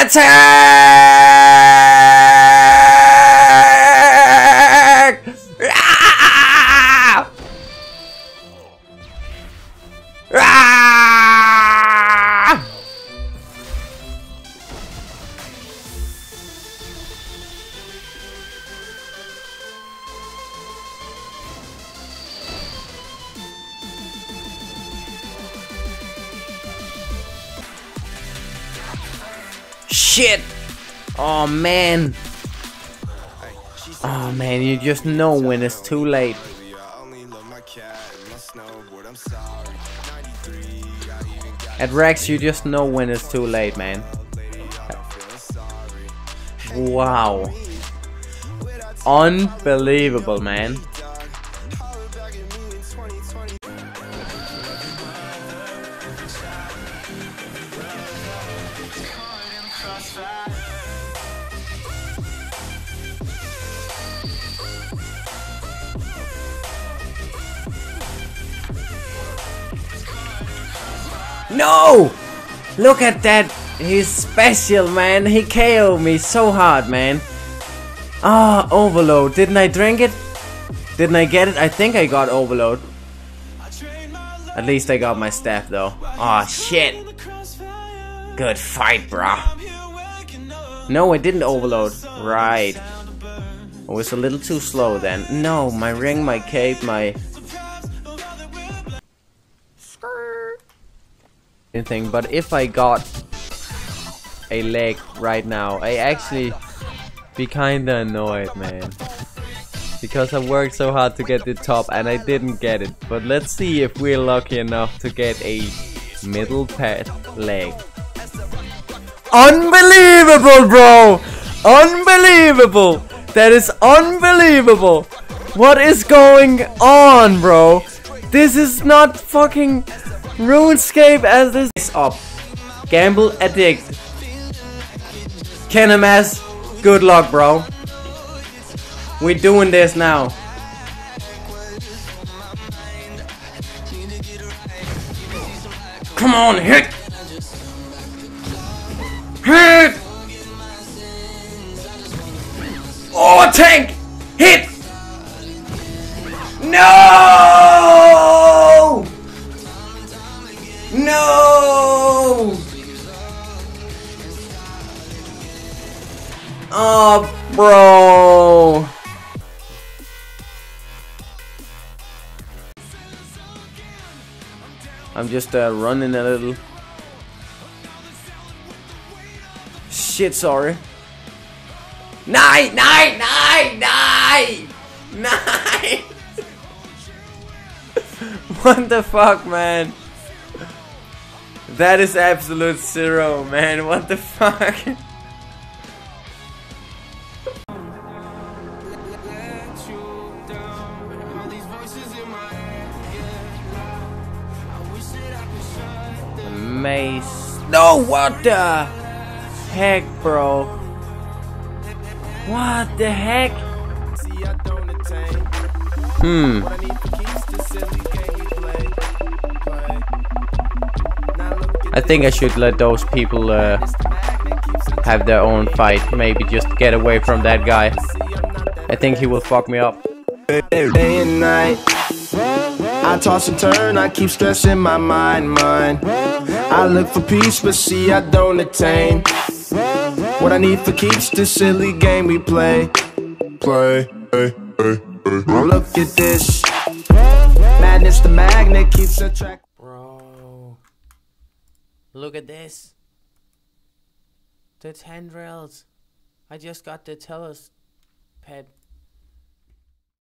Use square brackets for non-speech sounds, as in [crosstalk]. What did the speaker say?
Attack! Shit! Oh man! Oh man, you just know when it's too late. At Rex, you just know when it's too late, man. Wow. Unbelievable, man. No! Look at that! He's special, man. He KO'd me so hard, man. Ah, overload. Didn't I drink it? Didn't I get it? I think I got overload. At least I got my staff, though. Ah, shit. Good fight, brah. No, I didn't overload. Right. I was a little too slow then. No, my ring, my cape, my... Anything, but if I got a leg right now, I actually be kinda annoyed, man. Because I worked so hard to get the top and I didn't get it. But let's see if we're lucky enough to get a middle path leg. Unbelievable, bro! Unbelievable! That is unbelievable! What is going on, bro? This is not fucking RuneScape as this is up. Gamble addict. Kenemass, good luck, bro. We're doing this now. Come on, hit! Hit! Oh, tank! Hit! No! Bro. I'm just uh, running a little. Shit, sorry. Nine, nine, nine, nine, nine. [laughs] what the fuck, man? That is absolute zero, man. What the fuck? [laughs] Mace. No, what the heck, bro? What the heck? Hmm. I think I should let those people uh, have their own fight. Maybe just get away from that guy. I think he will fuck me up. Day and night. I toss and turn, I keep stressing my mind, mind. I look for peace, but see, I don't attain. What I need for keeps this silly game we play. Play, hey, hey, hey. Look at this. Madness, the magnet keeps attracting. Bro. Look at this. The tendrils. I just got the telepet